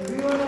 Everyone